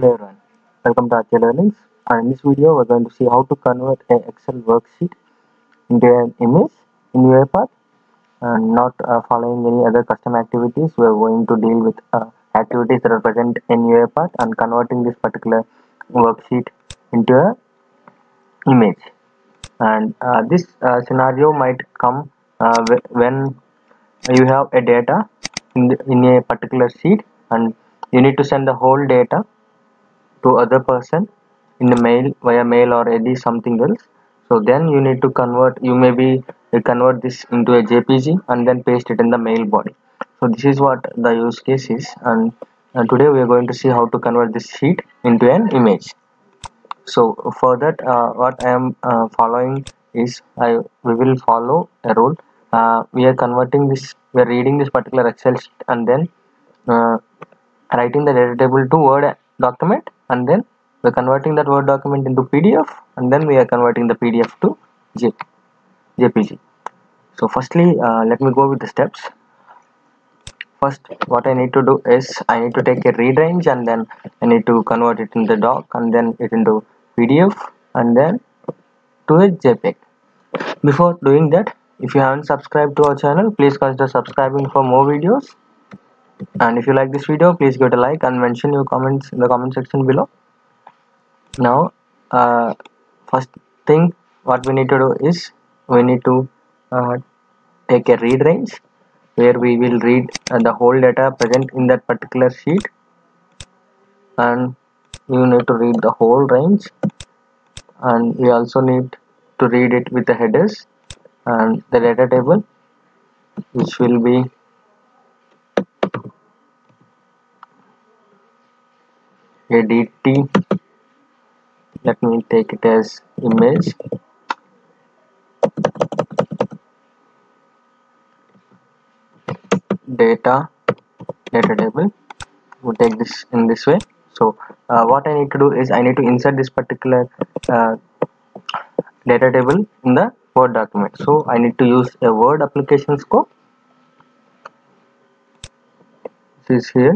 Hello everyone, welcome to RPA Learners. And in this video we're going to see how to convert an Excel worksheet into an image in UiPath and not uh, following any other custom activities. We're going to deal with uh, activities that are present in UiPath and converting this particular worksheet into an image. And uh, this uh, scenario might come uh, when you have a data in, the, in a particular sheet and you need to send the whole data to other person in the mail via mail or any something else. So then you need to convert you maybe uh, convert this into a jpg and then paste it in the mail body. So this is what the use case is and, and today we are going to see how to convert this sheet into an image. So for that uh, what i am uh, following is i we will follow a rule. Uh, we are converting this we are reading this particular excel sheet and then uh, writing the data table to word document and then we're converting that word document into pdf and then we are converting the pdf to J jpg so firstly uh, let me go with the steps. First what i need to do is i need to take a read range and then i need to convert it into doc and then it into pdf and then to a jpeg before doing that if you haven't subscribed to our channel please consider subscribing for more videos and if you like this video please give it a like and mention your comments in the comment section below. Now uh, first thing what we need to do is we need to uh, take a read range where we will read uh, the whole data present in that particular sheet. And you need to read the whole range. And we also need to read it with the headers and the data table which will be a dt let me take it as image. Data. Data table we'll take this in this way. So uh, what I need to do is I need to insert this particular uh, data table in the word document. So I need to use a word application scope. This is here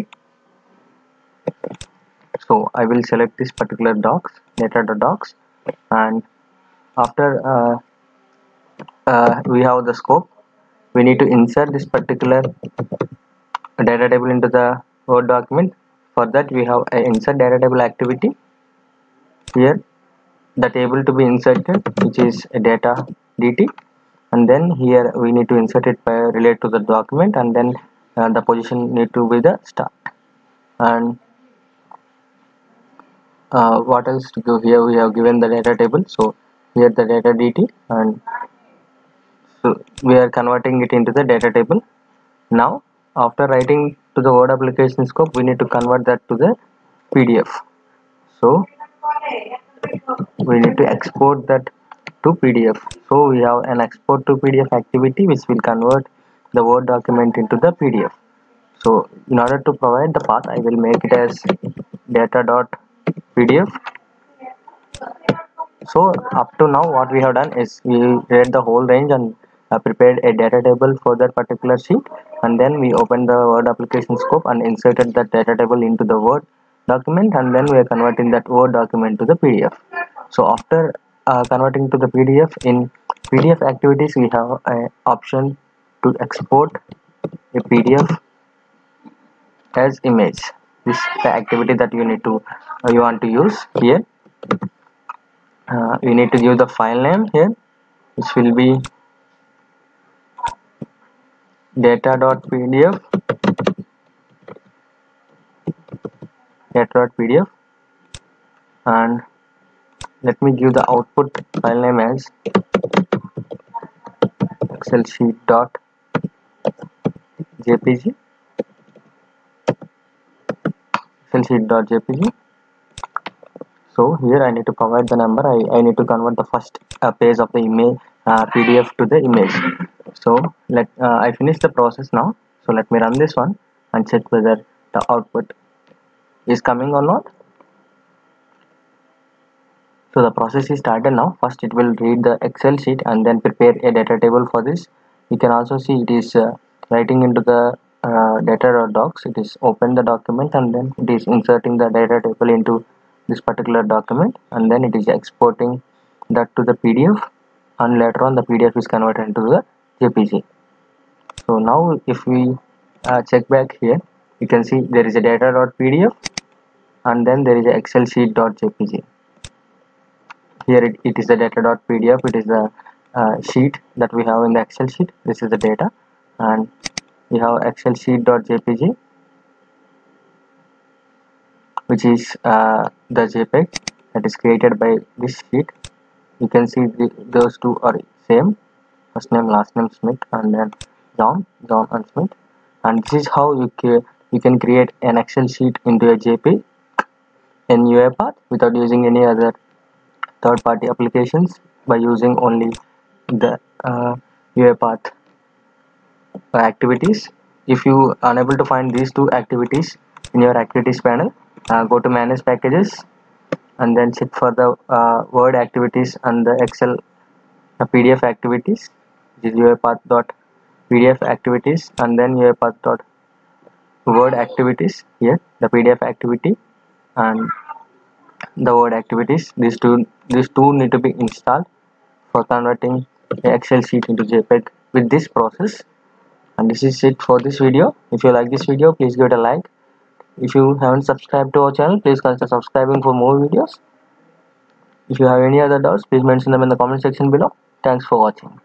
I will select this particular docs metadata docs. And after uh, uh, we have the scope we need to insert this particular data table into the word document. For that we have a insert data table activity. Here the table to be inserted which is a data dt. And then here we need to insert it by relate to the document. And then uh, the position need to be the start. And uh, what else to do here we have given the data table. So here the data dt and so we are converting it into the data table. Now after writing to the word application scope we need to convert that to the pdf so we need to export that to pdf so we have an export to pdf activity which will convert the word document into the pdf so in order to provide the path i will make it as data.pdf so up to now what we have done is we read the whole range and uh, prepared a data table for that particular sheet. And then we opened the word application scope and inserted that data table into the word document. And then we are converting that word document to the pdf so after uh, converting to the pdf in pdf activities we have an option to export a pdf as image this the activity that you need to uh, you want to use here. Uh, you need to give the file name here. Which will be data.pdf data.pdf and let me give the output file name as excel sheet dot jpg excel sheet dot jpg so here I need to provide the number. I, I need to convert the first uh, page of the image uh, PDF to the image. So let uh, I finish the process now. So let me run this one and check whether the output is coming or not. So the process is started now. First it will read the excel sheet and then prepare a data table for this. You can also see it is uh, writing into the uh, data.docs it is open the document and then it is inserting the data table into this particular document and then it is exporting that to the PDF and later on the PDF is converted into the JPG. So now if we uh, check back here you can see there is a data.pdf and then there is a excel sheet.jpg here it, it is the data.pdf it is the uh, sheet that we have in the excel sheet. This is the data and we have excel sheet.jpg which is uh, the jpeg that is created by this sheet. You can see the, those two are same. First name last name smith and then john john and smith. And this is how you can you can create an excel sheet into a jpeg in UiPath without using any other third-party applications by using only the uh, UiPath activities. If you unable to find these two activities in your activities panel, uh, go to manage packages and then check for the uh, Word activities and the Excel uh, PDF activities. This is PDF activities and then UiPath.word activities here the PDF activity and the word activities these two these two need to be installed for converting excel sheet into jpeg with this process and this is it for this video. If you like this video please give it a like. If you haven't subscribed to our channel please consider subscribing for more videos. If you have any other doubts please mention them in the comment section below. Thanks for watching